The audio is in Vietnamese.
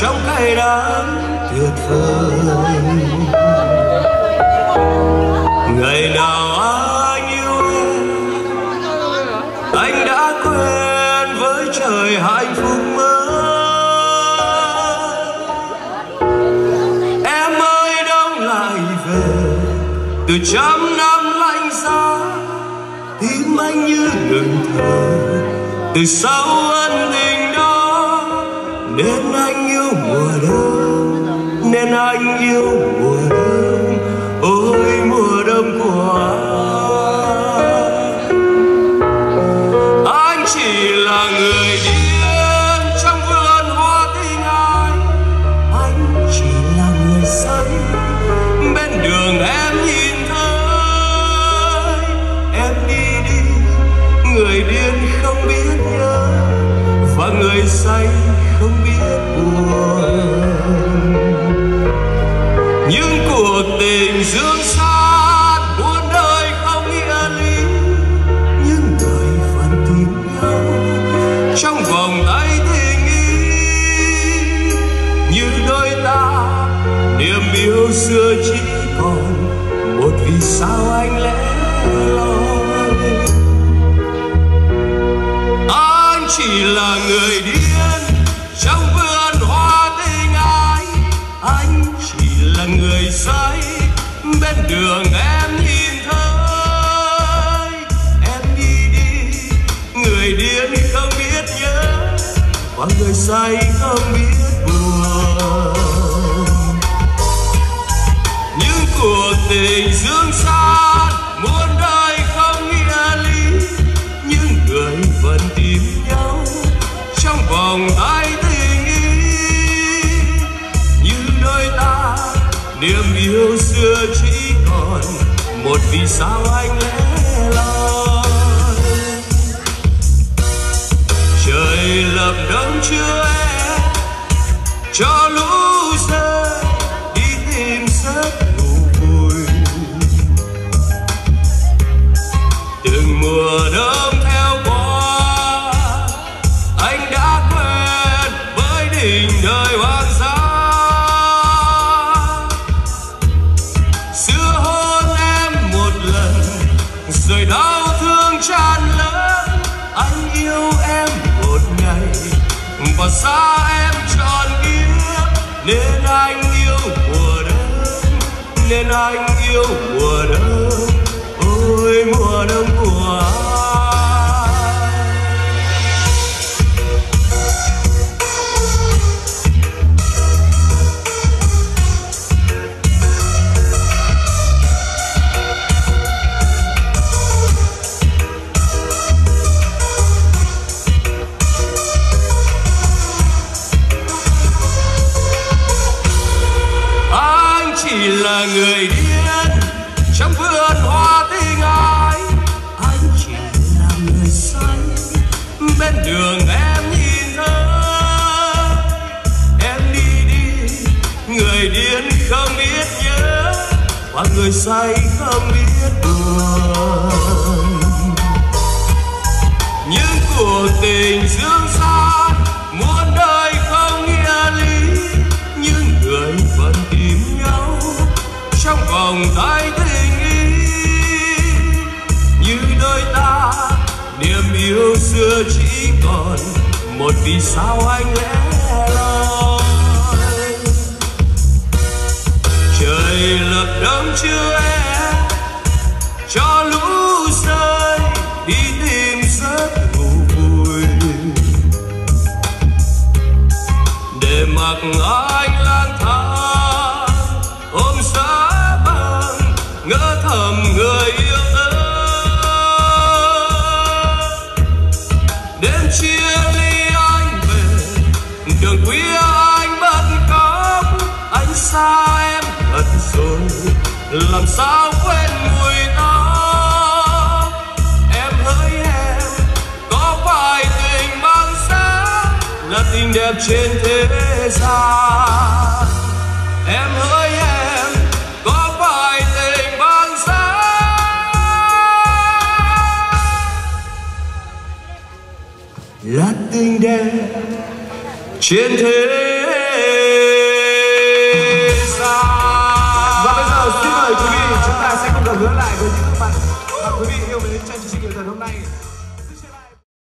trong cay đắng tuyệt vời. Ngày nào anh yêu em, anh đã quên với trời hạnh phúc mới. Em ơi đông lại về, từ trăm năm lạnh giá tim anh như ngừng thở. Từ sau ân tình đó, nên anh mùa đông nên anh yêu mùa đông. Trong vòng tay tình ý như đôi ta. Niềm yêu xưa chỉ còn một vì sao anh lẽ loi. Anh chỉ là người điên trong vườn hoa tình ai anh chỉ là người say bên đường em nhìn còn người say không biết buồn. Những cuộc tình dương xa muôn đời không nghĩa lý. Nhưng người vẫn tìm nhau trong vòng tay tình ý. Như đôi ta, niềm yêu xưa chỉ còn một vì sao anh lẽ loi. Trời lập đất chưa em cho lũ rơi, đi tìm giấc ngủ vui từng mùa đông theo qua, anh đã quen với đỉnh đời hoa. Xa em tròn kiếp nên anh yêu mùa đông, nên anh yêu mùa đông. Ôi, mùa đông và người say không biết buồn. Những cuộc tình dương xa muôn đời không nghĩa lý. Nhưng người vẫn tìm nhau trong vòng tay tình ý. Như đôi ta, niềm yêu xưa chỉ còn một vì sao anh lẽ loi. Trời lớn đông chưa em, cho lũ rơi, đi tìm giấc ngủ vui. Để mặc ai làm sao quên mùi nó? Em hỡi em, có phải tình mang sáng là tình đẹp trên thế gian? Em hỡi em, có phải tình mang sáng là tình đẹp trên thế gian